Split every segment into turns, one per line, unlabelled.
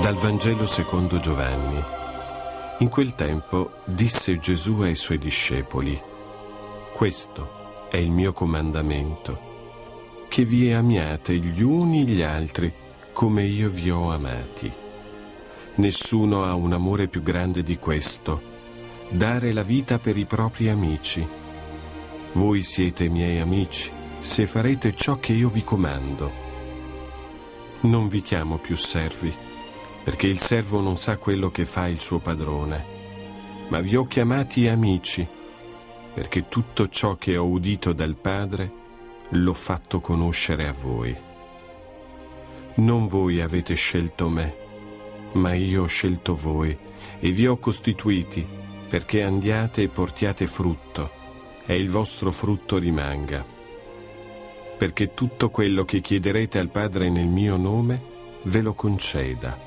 Dal Vangelo secondo Giovanni. In quel tempo disse Gesù ai suoi discepoli, Questo è il mio comandamento, che vi amiate gli uni gli altri come io vi ho amati. Nessuno ha un amore più grande di questo, dare la vita per i propri amici. Voi siete miei amici se farete ciò che io vi comando. Non vi chiamo più servi perché il servo non sa quello che fa il suo padrone, ma vi ho chiamati amici, perché tutto ciò che ho udito dal Padre l'ho fatto conoscere a voi. Non voi avete scelto me, ma io ho scelto voi e vi ho costituiti perché andiate e portiate frutto e il vostro frutto rimanga. Perché tutto quello che chiederete al Padre nel mio nome ve lo conceda.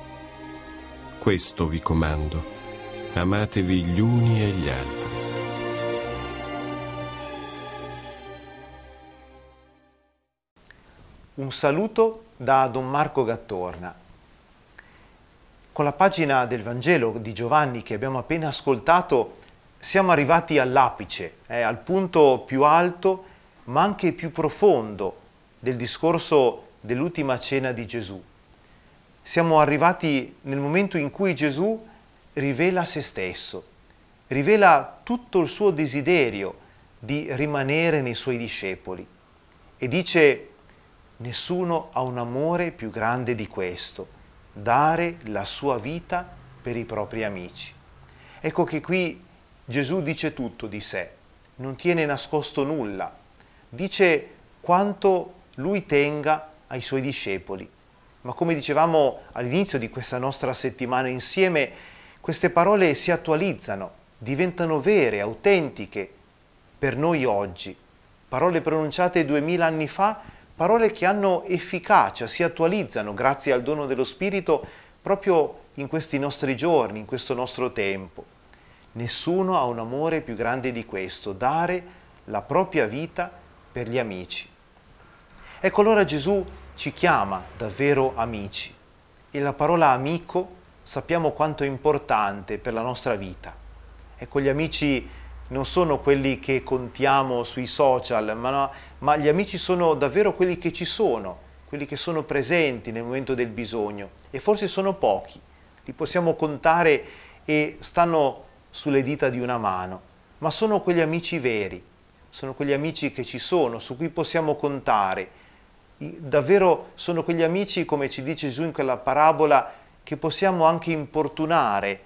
Questo vi comando. Amatevi gli uni e gli altri.
Un saluto da Don Marco Gattorna. Con la pagina del Vangelo di Giovanni che abbiamo appena ascoltato siamo arrivati all'apice, eh, al punto più alto ma anche più profondo del discorso dell'ultima cena di Gesù siamo arrivati nel momento in cui Gesù rivela se stesso, rivela tutto il suo desiderio di rimanere nei suoi discepoli e dice nessuno ha un amore più grande di questo, dare la sua vita per i propri amici. Ecco che qui Gesù dice tutto di sé, non tiene nascosto nulla, dice quanto lui tenga ai suoi discepoli ma come dicevamo all'inizio di questa nostra settimana insieme, queste parole si attualizzano, diventano vere, autentiche per noi oggi. Parole pronunciate duemila anni fa, parole che hanno efficacia, si attualizzano grazie al dono dello Spirito proprio in questi nostri giorni, in questo nostro tempo. Nessuno ha un amore più grande di questo, dare la propria vita per gli amici. Ecco allora Gesù ci chiama davvero amici. E la parola amico sappiamo quanto è importante per la nostra vita. Ecco, gli amici non sono quelli che contiamo sui social, ma, no, ma gli amici sono davvero quelli che ci sono, quelli che sono presenti nel momento del bisogno. E forse sono pochi, li possiamo contare e stanno sulle dita di una mano, ma sono quegli amici veri, sono quegli amici che ci sono, su cui possiamo contare davvero sono quegli amici, come ci dice Gesù in quella parabola, che possiamo anche importunare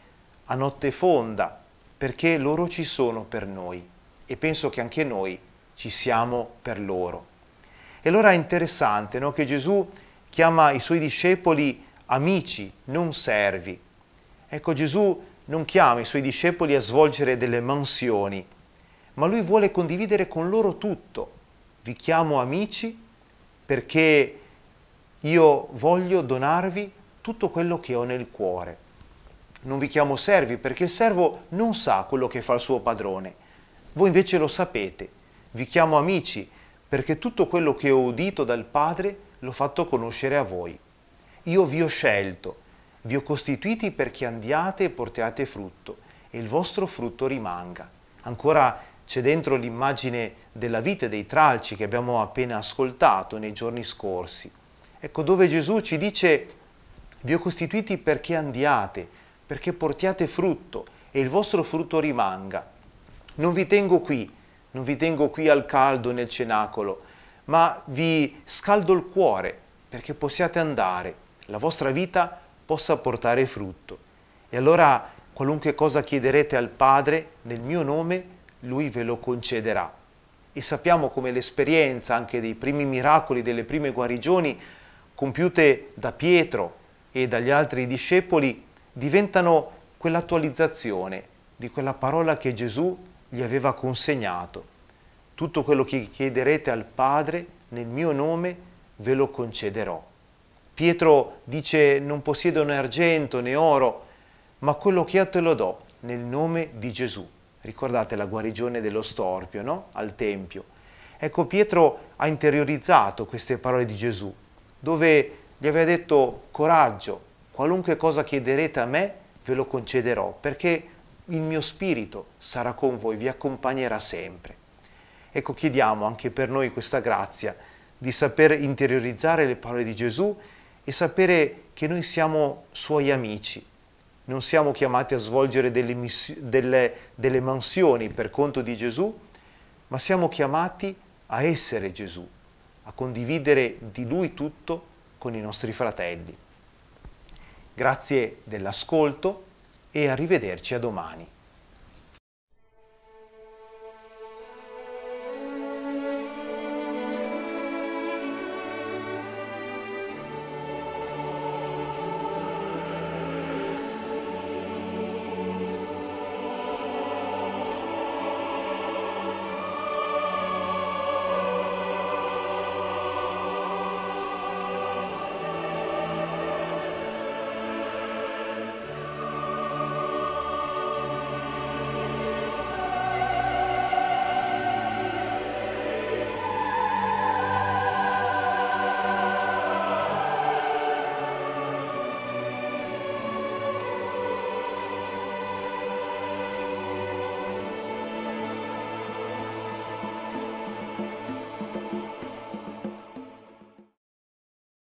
a notte fonda, perché loro ci sono per noi e penso che anche noi ci siamo per loro. E allora è interessante no, che Gesù chiama i suoi discepoli amici, non servi. Ecco, Gesù non chiama i suoi discepoli a svolgere delle mansioni, ma lui vuole condividere con loro tutto. Vi chiamo amici perché io voglio donarvi tutto quello che ho nel cuore. Non vi chiamo servi perché il servo non sa quello che fa il suo padrone. Voi invece lo sapete. Vi chiamo amici perché tutto quello che ho udito dal Padre l'ho fatto conoscere a voi. Io vi ho scelto, vi ho costituiti perché andiate e portiate frutto e il vostro frutto rimanga. Ancora c'è dentro l'immagine della vita dei tralci che abbiamo appena ascoltato nei giorni scorsi. Ecco dove Gesù ci dice vi ho costituiti perché andiate, perché portiate frutto e il vostro frutto rimanga. Non vi tengo qui, non vi tengo qui al caldo nel cenacolo, ma vi scaldo il cuore perché possiate andare, la vostra vita possa portare frutto. E allora qualunque cosa chiederete al Padre nel mio nome, lui ve lo concederà. E sappiamo come l'esperienza anche dei primi miracoli, delle prime guarigioni compiute da Pietro e dagli altri discepoli diventano quell'attualizzazione di quella parola che Gesù gli aveva consegnato. Tutto quello che chiederete al Padre nel mio nome ve lo concederò. Pietro dice non possiedo né argento né oro, ma quello che io te lo do nel nome di Gesù. Ricordate la guarigione dello storpio no? al Tempio. Ecco, Pietro ha interiorizzato queste parole di Gesù, dove gli aveva detto coraggio, qualunque cosa chiederete a me ve lo concederò, perché il mio spirito sarà con voi, vi accompagnerà sempre. Ecco, chiediamo anche per noi questa grazia di saper interiorizzare le parole di Gesù e sapere che noi siamo suoi amici. Non siamo chiamati a svolgere delle, miss- delle, delle mansioni per conto di Gesù, ma siamo chiamati a essere Gesù, a condividere di Lui tutto con i nostri fratelli. Grazie dell'ascolto e arrivederci a domani.